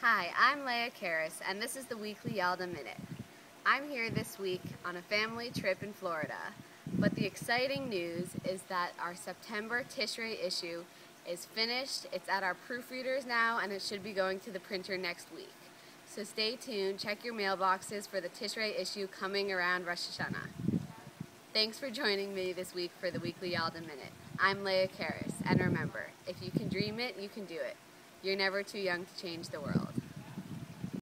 Hi, I'm Leah Karras, and this is the weekly Yaldah Minute. I'm here this week on a family trip in Florida, but the exciting news is that our September Tishrei issue is finished. It's at our proofreaders now, and it should be going to the printer next week. So stay tuned, check your mailboxes for the Tishrei issue coming around Rosh Hashanah. Thanks for joining me this week for the weekly Yaldah Minute. I'm Leah Karras, and remember, if you can dream it, you can do it. You're never too young to change the world.